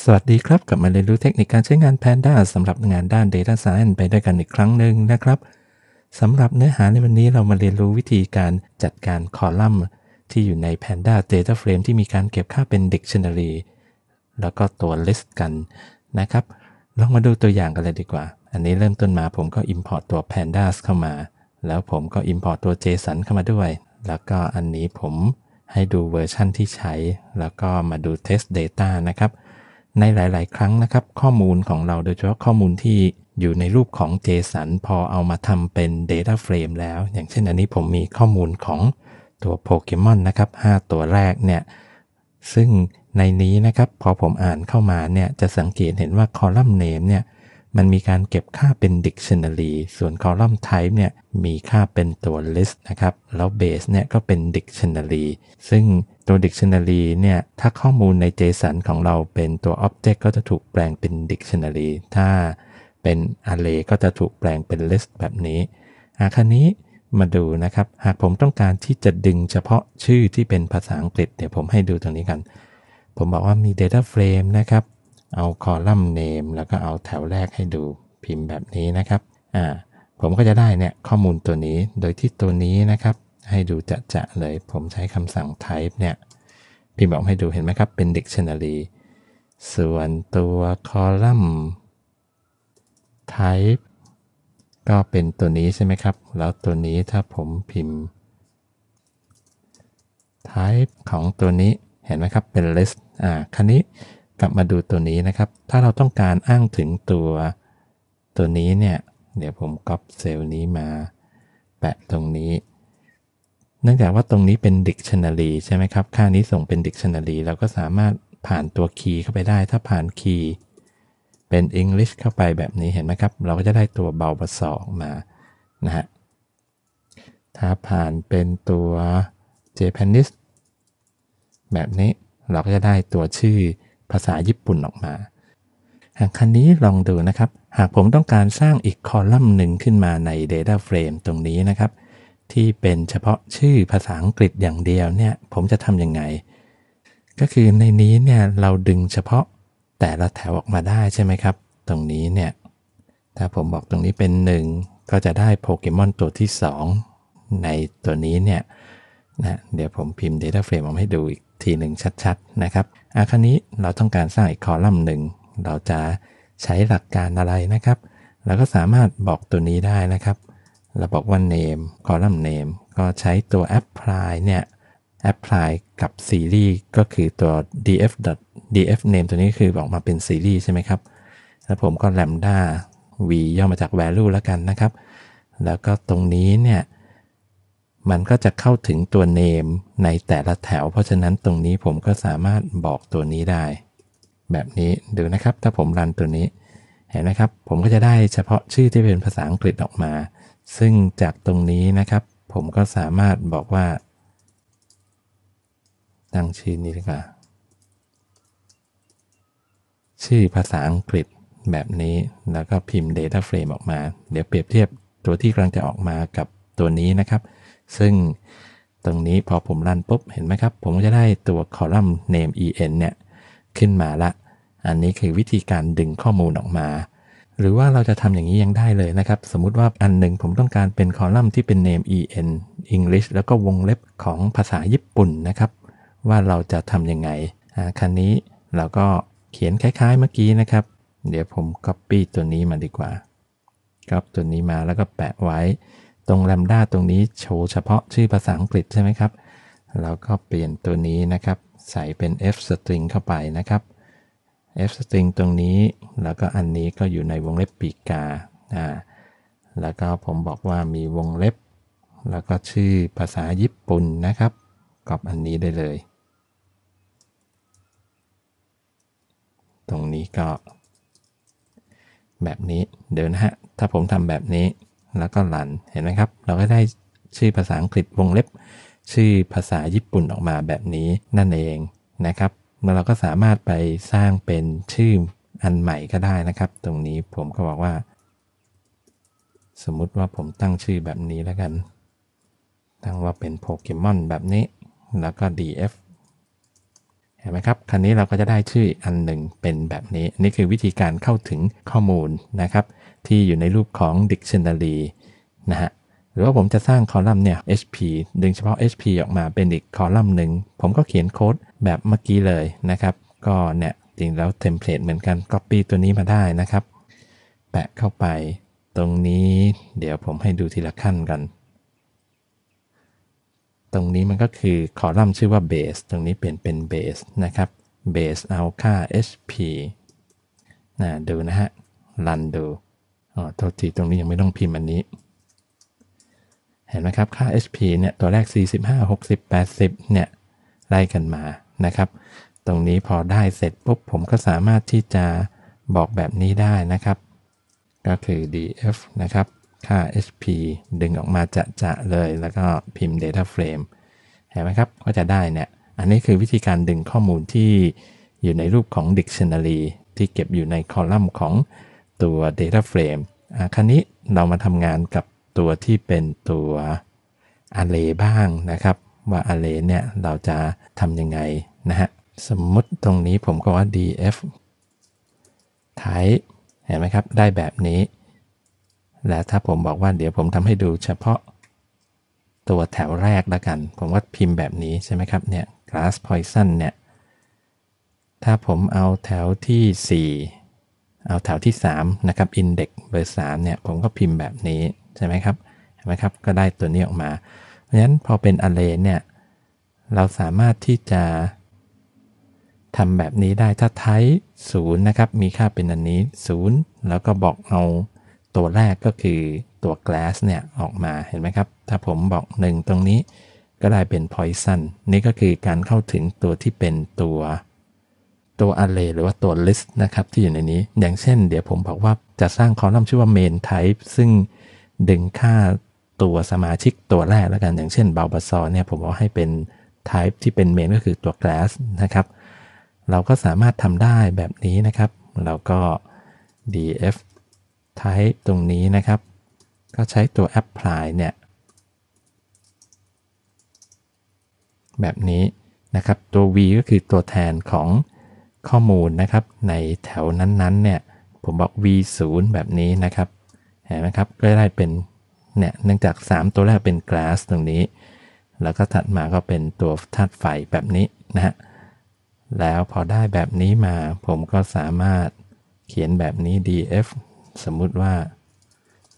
สวัสดีครับ กลับมาเรียนรู้เทคนิคการใช้งาน Panda สำหรับงานด้าน Data Science ไปด้วยกันอีกครั้งหนึ่งนะครับสำหรับเนื้อหาในวันนี้เรามาเรียนรู้วิธีการจัดการคอลัมน์ ที่อยู่ใน Panda Data Frame ที่มีการเก็บค่าเป็น Dictionary แล้วก็ตัว list กันนะครับ ลองมาดูตัวอย่างกันเลยดีกว่า อันนี้เริ่มต้นมาผมก็ import ตัว pandas เข้ามา แล้วผมก็ import ตัว JSON เข้ามาด้วย แล้วก็อันนี้ผมให้ดูเวอร์ชันที่ใช้ แล้วก็มาดู test data นะครับ ในหลาย ๆ ครั้งนะครับ ข้อมูลของเราโดยเฉพาะข้อมูลที่อยู่ในรูปของ JSON พอเอามาทำเป็น Data Frame แล้ว อย่างเช่นอันนี้ผมมีข้อมูลของตัวโปเกมอนนะครับ 5 ตัวแรกเนี่ย ซึ่งในนี้นะครับ พอผมอ่านเข้ามาเนี่ย จะสังเกตเห็นว่าคอลัมน์ name เนี่ย มันมีการเก็บค่าเป็น dictionary ส่วนคอลัมน์ type เนี่ยมีค่าเป็นตัว list นะครับ แล้ว base เนี่ยก็เป็น dictionary ซึ่งตัว dictionary เนี่ยถ้าข้อมูลใน JSON ของเราเป็นตัว object ก็จะถูกแปลงเป็น dictionary ถ้าเป็น array ก็จะถูกแปลงเป็น list แบบนี้อาคันนี้มาดูนะครับ หากผมต้องการที่จะดึงเฉพาะชื่อที่เป็นภาษาอังกฤษ เดี๋ยวผมให้ดูตรงนี้กัน ผมบอกว่ามี data frame นะครับ เอาคอลัมน์ name แล้วก็เอาแถวแรกให้ดูพิมพ์แบบนี้นะครับอ่าผมก็จะได้เนี่ยข้อมูลตัวนี้โดยที่ตัวนี้นะครับ ให้ดูจะจะเลย ผมใช้คำสั่ง type เนี่ยพิมพ์บอกให้ดูเห็นไหมครับ เป็น dictionary ส่วนตัวคอลัมน์ type ก็เป็นตัวนี้ใช่ไหมครับ แล้วตัวนี้ถ้าผมพิมพ์ type ของตัวนี้เห็นไหมครับ เป็น list อ่าคันนี้ กลับมาดูตัวนี้นะครับ ถ้าเราต้องการอ้างถึงตัวตัวนี้เนี่ย เดี๋ยวผมก๊อปเซลล์นี้มาแปะตรงนี้ เนื่องจากว่าตรงนี้เป็น dictionary ใช่ไหมครับ ค่านี้ส่งเป็น dictionary เราก็สามารถผ่านตัว key เข้าไปได้ ถ้าผ่าน key เป็น English เข้าไปแบบนี้เห็นไหมครับ เราก็จะได้ตัวเบาประสอกมา นะฮะ ถ้าผ่านเป็นตัว Japanese แบบนี้เราก็จะได้ตัวชื่อ ภาษาญี่ปุ่นออกมา หากคันนี้ลองดูนะครับ หากผมต้องการสร้างอีกคอลัมน์หนึ่งขึ้นมาใน Data Frame ตรงนี้นะครับ ที่เป็นเฉพาะชื่อภาษาอังกฤษอย่างเดียวเนี่ยผมจะทำยังไง ก็คือในนี้เนี่ยเราดึงเฉพาะแต่ละแถวออกมาได้ใช่ไหมครับ ตรงนี้เนี่ยถ้าผมบอกตรงนี้เป็น 1 ก็จะได้โปเกมอนตัวที่ 2 ในตัวนี้เนี่ยนะเดี๋ยวผมพิมพ์ Data Frame มาให้ดูอีก ทีหนึ่งชัดๆนะครับอาคันนี้เราต้องการสร้างอีกคอลัมน์หนึ่ง เราจะใช้หลักการอะไรนะครับ เราก็สามารถบอกตัวนี้ได้นะครับ เราบอกว่า name คอลัมน์ name ก็ใช้ตัว apply เนี่ย apply กับซีรีส์ก็คือตัว df df name ตัวนี้คือบอกมาเป็นซีรีส์ใช่ไหมครับ แล้วผมก็ lambda v ย่อมาจาก value แล้วกันนะครับ แล้วก็ตรงนี้เนี่ย มันก็จะเข้าถึงตัว name ในแต่ละแถว เพราะฉะนั้นตรงนี้ผมก็สามารถบอกตัวนี้ได้ แบบนี้ดูนะครับ ถ้าผมรันตัวนี้ เห็นนะครับ ผมก็จะได้เฉพาะชื่อที่เป็นภาษาอังกฤษออกมา ซึ่งจากตรงนี้นะครับ ผมก็สามารถบอกว่า ตั้งชื่อนี้ดีกว่าชื่อภาษาอังกฤษแบบนี้แล้วก็พิมพ์ Data Frame ออกมา เดี๋ยวเปรียบเทียบตัวที่กำลังจะออกมากับตัวนี้นะครับ ซึ่งตรงนี้พอผมรันปุ๊บเห็นไหมครับ ผมจะได้ตัวคอลัมน์ name en เนี่ยขึ้นมาละ อันนี้คือวิธีการดึงข้อมูลออกมา หรือว่าเราจะทำอย่างนี้ยังได้เลยนะครับ สมมติว่าอันหนึ่งผมต้องการเป็นคอลัมน์ที่เป็น name en English แล้วก็วงเล็บของภาษาญี่ปุ่นนะครับ ว่าเราจะทำยังไงคันนี้เราก็เขียนคล้ายๆเมื่อกี้นะครับ เดี๋ยวผม Copy ตัวนี้มาดีกว่า Copy ตัวนี้มาแล้วก็แปะไว้ ตรง Lambda ตรงนี้โชว์เฉพาะชื่อภาษาอังกฤษใช่ไหมครับเราก็เปลี่ยนตัวนี้นะครับ ใส่เป็น f string เข้าไปนะครับ f string ตรงนี้ แล้วก็อันนี้ก็อยู่ในวงเล็บปีกาอ่าแล้วก็ผมบอกว่ามีวงเล็บ แล้วก็ชื่อภาษาญี่ปุ่นนะครับกรอบอันนี้ได้เลย ตรงนี้ก็ แบบนี้เดี๋ยวนะฮะ ถ้าผมทำแบบนี้ แล้วก็รันเห็นไหมครับ เราก็ได้ชื่อภาษาอังกฤษวงเล็บ ชื่อภาษาญี่ปุ่นออกมาแบบนี้นั่นเองนะครับแล้วเราก็สามารถไปสร้างเป็นชื่ออันใหม่ก็ได้นะครับ ตรงนี้ผมก็บอกว่า สมมุติว่าผมตั้งชื่อแบบนี้แล้วกัน ตั้งว่าเป็นโปเกมอนแบบนี้ แล้วก็ df เห็นไหมครับ คราวนี้เราก็จะได้ชื่ออันหนึ่งเป็นแบบนี้ นี่คือวิธีการเข้าถึงข้อมูลนะครับ ที่อยู่ในรูปของ dictionary นะฮะหรือว่าผมจะสร้างคอลัมน์เนี่ย HP ดึงเฉพาะ HP ออกมาเป็นอีกคอลัมน์หนึ่ง ผมก็เขียนโค้ดแบบเมื่อกี้เลยนะครับ ก็เนี่ยจริงแล้วเทมเพลตเหมือนกัน Copy ตัวนี้มาได้นะครับ แปะเข้าไป ตรงนี้เดี๋ยวผมให้ดูทีละขั้นกัน ตรงนี้มันก็คือคอลัมน์ชื่อว่า base ตรงนี้เปลี่ยนเป็น base นะครับ base เอาค่า HP นะดูนะฮะรันดู อ๋อโทษทีตรงนี้ยังไม่ต้องพิมพ์อันนี้ เห็นไหมครับ ค่า HP เนี่ยตัวแรก 45 60 80 เนี่ยไล่กันมานะครับ ตรงนี้พอได้เสร็จปุ๊บผมก็สามารถที่จะบอกแบบนี้ได้นะครับ ก็คือ df นะครับ ค่า HP ดึงออกมาจะจะเลยแล้วก็พิมพ์ data frame เห็นไหมครับ ก็จะได้เนี่ย อันนี้คือวิธีการดึงข้อมูลที่อยู่ในรูปของ dictionary ที่เก็บอยู่ในคอลัมน์ของ ตัว data frame คราวนี้เรามาทำงานกับตัวที่เป็นตัว array บ้างนะครับ ว่า array เนี่ยเราจะทำยังไงนะฮะสมมติตรงนี้ผมก็ว่า df type เห็นไหมครับ ได้แบบนี้ และถ้าผมบอกว่าเดี๋ยวผมทำให้ดูเฉพาะตัวแถวแรกแล้วกัน ผมว่าพิมพ์แบบนี้ใช่ไหมครับ เนี่ย glass poison เนี่ย ถ้าผมเอาแถวที่ 4 เอาแถวที่3นะครับ index เบอร์3เนี่ยผมก็พิมพ์แบบนี้ใช่ไหมครับเห็นไหมครับก็ได้ตัวนี้ออกมา เพราะฉะนั้นพอเป็น array เนี่ยเราสามารถที่จะทำแบบนี้ได้ถ้า type 0นะครับมีค่าเป็นอันนี้ 0 แล้วก็บอกเอาตัวแรกก็คือตัว glass เนี่ยออกมาเห็นไหมครับ ถ้าผมบอก 1 ตรงนี้ก็ได้เป็น poison นี่ก็คือการเข้าถึงตัวที่เป็นตัว ตัว array หรือว่าตัว list นะครับที่อยู่ในนี้ อย่างเช่น เดี๋ยวผมบอกว่าจะสร้างคอลัมน์ชื่อว่า main type ซึ่งดึงค่าตัวสมาชิกตัวแรกแล้วกัน อย่างเช่น b a l b a s a r เนี่ยผมเอาให้เป็น type ที่เป็น main ก็คือตัว glass นะครับ เราก็สามารถทำได้แบบนี้นะครับ เราก็ df type ตรงนี้นะครับ ก็ใช้ตัว apply เนี่ยแบบนี้นะครับ ตัว v ก็คือตัวแทนของ ข้อมูลนะครับในแถวนั้นๆเนี่ยผมบอก v 0 แบบนี้นะครับเห็นไหมครับก็ได้เป็นเนี่ยเนื่องจาก 3 ตัวแรกเป็น glass ตรงนี้ แล้วก็ถัดมาก็เป็นตัวธาตุไฟแบบนี้นะฮะแล้วพอได้แบบนี้มาผมก็สามารถเขียนแบบนี้ df สมมุติว่า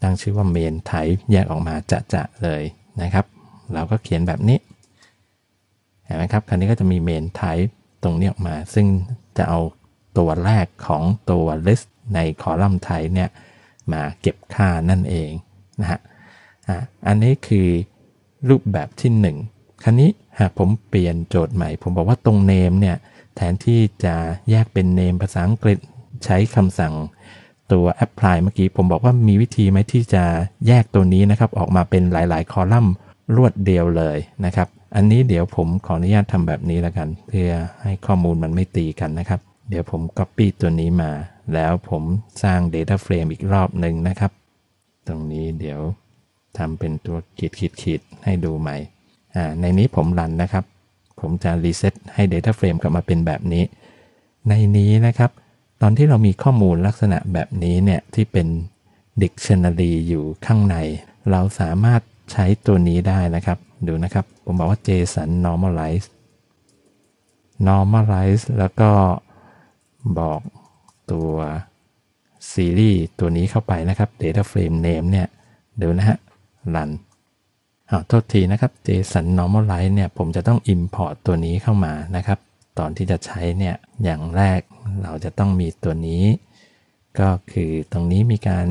ตั้งชื่อว่า main type แยกออกมาจะจะเลยนะครับ เราก็เขียนแบบนี้เห็นไหมครับ คราวนี้ก็จะมี main type ตรงนี้ออกมา ซึ่ง จะเอาตัวแรกของตัว list ในคอลัมน์ type เนี่ยมาเก็บค่านั่นเองนะฮะอะอันนี้คือรูปแบบที่ 1คราวนี้หากผมเปลี่ยนโจทย์ใหม่ ผมบอกว่าตรง name เนี่ยแทนที่จะแยกเป็น name ภาษาอังกฤษใช้คำสั่งตัว apply เมื่อกี้ผมบอกว่ามีวิธีไหมที่จะแยกตัวนี้นะครับ ออกมาเป็นหลาย ๆ คอลัมน์รวดเดียวเลยนะครับ อันนี้เดี๋ยวผมขออนุญาตทำแบบนี้แล้วกัน เพื่อให้ข้อมูลมันไม่ตีกันนะครับ เดี๋ยวผม copy ตัวนี้มา แล้วผมสร้าง data frame อีกรอบหนึ่งนะครับ ตรงนี้เดี๋ยวทำเป็นตัวขีดขีดขีดให้ดูใหม่อ่าในนี้ผมรันนะครับ ผมจะรีเซ็ตให้ data frame กลับมาเป็นแบบนี้ ในนี้นะครับ ตอนที่เรามีข้อมูลลักษณะแบบนี้เนี่ยที่เป็น dictionary อยู่ข้างใน เราสามารถใช้ตัวนี้ได้นะครับ ดูนะครับ ผมบอกว่า JSON normalize normalize แล้วก็บอกตัวซีรีส์ตัวนี้เข้าไปนะครับ data frame name เนี่ยเดูนะฮะ run อาโทษทีนะครับ JSON normalize เนี่ยผมจะต้อง import ตัวนี้เข้ามานะครับ ตอนที่จะใช้เนี่ยอย่างแรกเราจะต้องมีตัวนี้ ก็คือตรงนี้มีการ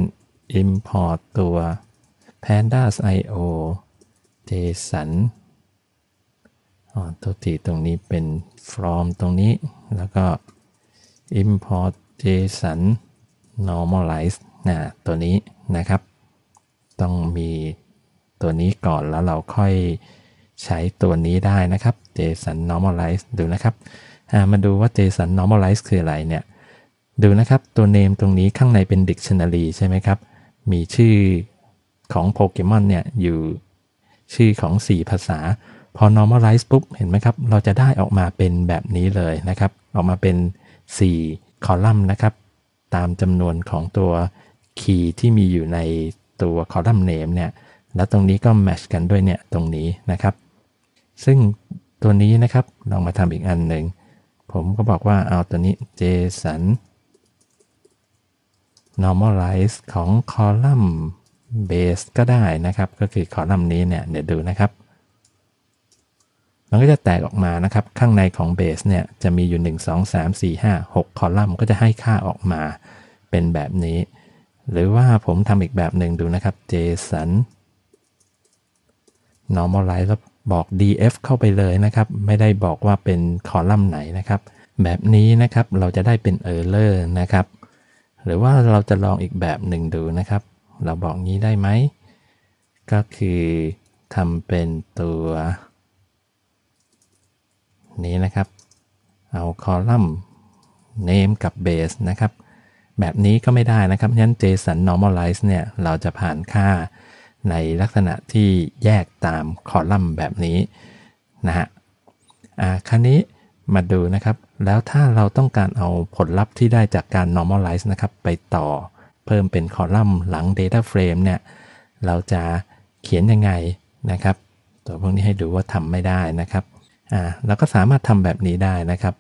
import ตัว pandas io json อ๋อตัวทีตรงนี้เป็น from ตรงนี้ แล้วก็ import json normalize นะตัวนี้นะครับ ต้องมีตัวนี้ก่อนแล้วเราค่อยใช้ตัวนี้ได้นะครับ json normalize ดูนะครับมาดูว่า json normalize คืออะไรเนี่ย ดูนะครับตัว name ตรงนี้ข้างในเป็น dictionary ใช่ไหมครับ มีชื่อของโปเกมอนเนี่ยอยู่ชื่อของ 4 ภาษา พอ normalize ปุ๊บ เห็นไหมครับ เราจะได้ออกมาเป็นแบบนี้เลยนะครับ ออกมาเป็น 4 คอลัมน์นะครับ ตามจำนวนของตัวคีย์ที่มีอยู่ในตัวคอลัมน์เนมเนี่ย แล้วตรงนี้ก็แมชกันด้วยเนี่ยตรงนี้นะครับ ซึ่งตัวนี้นะครับลองมาทำอีกอันหนึ่ง ผมก็บอกว่าเอาตัวนี้ JSON normalize ของคอลัมน์ base ก็ได้นะครับ ก็คือคอลัมน์นี้เนี่ย เดี๋ยวดูนะครับ มันก็จะแตกออกมานะครับ ข้างในของ base เนี่ยจะมีอยู่ 1 2 3 4 5 6 คอลัมน์ก็จะให้ค่าออกมาเป็นแบบนี้ หรือว่าผมทำอีกแบบหนึ่งดูนะครับ JSON normalize แล้วบอก df เข้าไปเลยนะครับ ไม่ได้บอกว่าเป็นคอลัมน์ไหนนะครับ แบบนี้นะครับเราจะได้เป็น error นะครับ หรือว่าเราจะลองอีกแบบหนึ่งดูนะครับ เราบอกงี้ได้ไหม ก็คือทำเป็นตัว นี้นะครับ เอาคอลัมน์ name กับ base นะครับ แบบนี้ก็ไม่ได้นะครับฉะนั้น JSON normalize เนี่ยเราจะผ่านค่าในลักษณะที่แยกตามคอลัมน์แบบนี้นะฮะอ่าคราวนี้มาดูนะครับ แล้วถ้าเราต้องการเอาผลลัพธ์ที่ได้จากการ normalize นะครับ ไปต่อเพิ่มเป็นคอลัมน์หลัง data frame เนี่ย เราจะเขียนยังไงนะครับ ตัวพวกนี้ให้ดูว่าทำไม่ได้นะครับ อ่าเราก็สามารถทำแบบนี้ได้นะครับ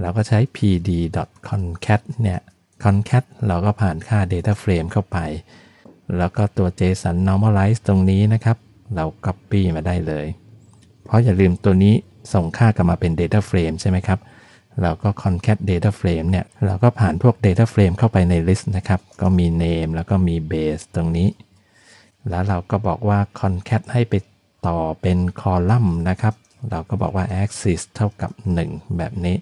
เราก็ใช้ pd.concat เนี่ย concat เราก็ผ่านค่า data frame เข้าไป แล้วก็ตัว JSON normalize ตรงนี้นะครับ เรา copy มาได้เลย เพราะอย่าลืมตัวนี้ส่งค่ากลับมาเป็น data frame ใช่ไหมครับเราก็ concat data frame เนี่ย เราก็ผ่านพวก data frame เข้าไปใน list นะครับ ก็มี name แล้วก็มี base ตรงนี้ แล้วเราก็บอกว่า concat ให้ไปต่อเป็น column นะครับ เราก็บอกว่า axis เท่ากับ 1 แบบนี้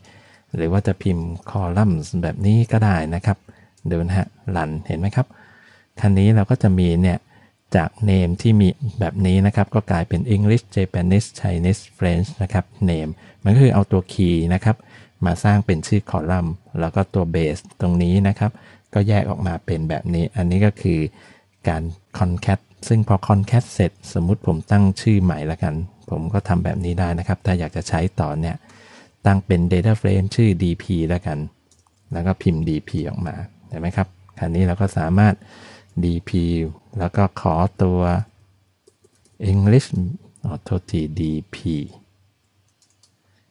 หรือว่าจะพิมพ์ columns แบบนี้ก็ได้นะครับดูนะฮะรันเห็นไหมครับคันนี้เราก็จะมีเนี่ยจาก name ที่มีแบบนี้นะครับ ก็กลายเป็น English Japanese Chinese French นะครับ name มันก็คือเอาตัว key นะครับ มาสร้างเป็นชื่อคอลัมน์ แล้วก็ตัว base ตรงนี้นะครับ ก็แยกออกมาเป็นแบบนี้ อันนี้ก็คือการ concat ซึ่งพอ concat เสร็จสมมุติผมตั้งชื่อใหม่ละกัน ผมก็ทำแบบนี้ได้นะครับ ถ้าอยากจะใช้ต่อเนี่ย ตั้งเป็น data frame ชื่อ dp ล้วกัน แล้วก็พิมพ์ dp ออกมาเห็นไหมครับคราวนี้เราก็สามารถ dp แล้วก็ขอตัว English ขอโทษที dp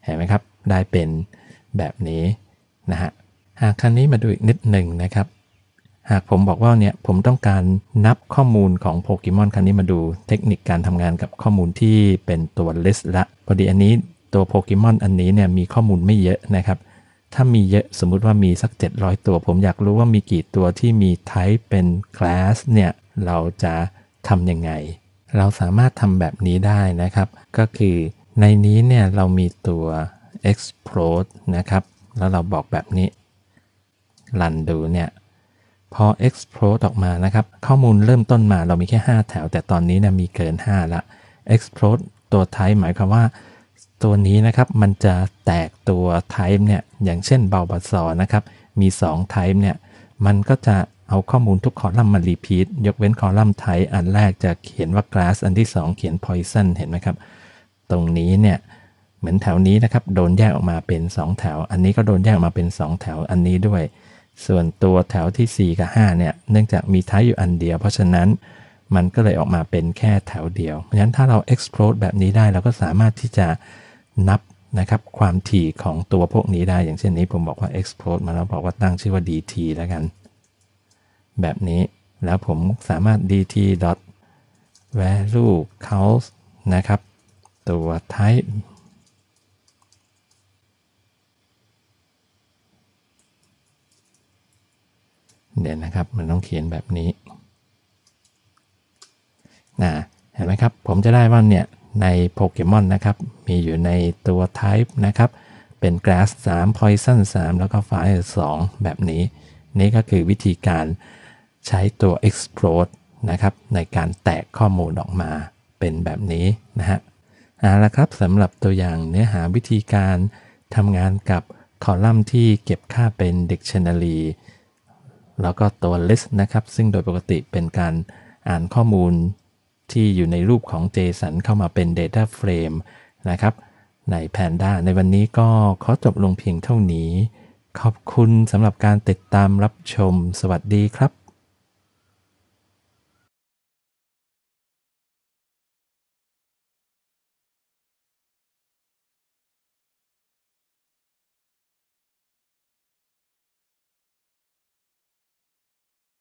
เห็นไหมครับ ได้เป็นแบบนี้นะฮะหากคันนี้มาดูอีกนิดหนึ่งนะครับ หากผมบอกว่าเนี่ยผมต้องการนับข้อมูลของโปเกมอนคันนี้มาดูเทคนิคการทำงานกับข้อมูลที่เป็นตัว list ละพอดีอันนี้ตัวโปเกมอนอันนี้เนี่ยมีข้อมูลไม่เยอะนะครับ ถ้ามีเยอะสมมุติว่ามีสัก 700 ตัว ผมอยากรู้ว่ามีกี่ตัวที่มี type เป็น class เนี่ยเราจะทำยังไง เราสามารถทำแบบนี้ได้นะครับ ก็คือในนี้เนี่ยเรามีตัว explode นะครับ แล้วเราบอกแบบนี้ รันดูเนี่ย พอ explode ออกมานะครับ ข้อมูลเริ่มต้นมาเรามีแค่ 5 แถว แต่ตอนนี้นี่ยมีเกิน 5 ละ explode ตัว type หมายความว่า ตัวนี้นะครับมันจะแตกตัว type เนี่ยอย่างเช่นเบาบัสอนะครับ มี 2 type เนี่ยมันก็จะเอาข้อมูลทุกคอลัมน์มา repeat ยกเว้นคอลัมน์ type อันแรกจะเขียนว่า glass อันที่ 2 เขียน poison เห็นไหมครับ ตรงนี้เนี่ยเหมือนแถวนี้นะครับ โดนแยกออกมาเป็น 2 แถว อันนี้ก็โดนแยกออกมาเป็น 2 แถวอันนี้ด้วย ส่วนตัวแถวที่ 4 กับ 5 เนี่ย เนื่องจากมีท้ายอยู่อันเดียว เพราะฉะนั้นมันก็เลยออกมาเป็นแค่แถวเดียว เพราะฉะนั้นถ้าเรา explode แบบนี้ได้ เราก็สามารถที่จะนับนะครับความถี่ของตัวพวกนี้ได้ อย่างเช่นนี้ผมบอกว่า explode มาแล้วบอกว่าตั้งชื่อว่า dt แล้วกัน แบบนี้แล้วผมสามารถ dt dot value count นะครับ ตัว type เดี๋ยวนะครับ มันต้องเขียนแบบนี้นะเห็นไหมครับ ผมจะได้ว่าเนี่ยในโปเกมอนนะครับ มีอยู่ในตัว type นะครับ เป็น grass 3 poison 3 แล้วก็ fire 2 แบบนี้ นี่ก็คือวิธีการใช้ตัว explode นะครับ ในการแตกข้อมูลออกมาเป็นแบบนี้นะฮะเอาละครับสำหรับตัวอย่างเนื้อหาวิธีการทำงานกับคอลัมน์ที่เก็บค่าเป็น dictionary แล้วก็ตัว list นะครับ ซึ่งโดยปกติเป็นการอ่านข้อมูลที่อยู่ในรูปของ JSON เข้ามาเป็น Data Frame นะครับ ใน Panda ในวันนี้ก็ขอจบลงเพียงเท่านี้ ขอบคุณสำหรับการติดตามรับชม สวัสดีครับ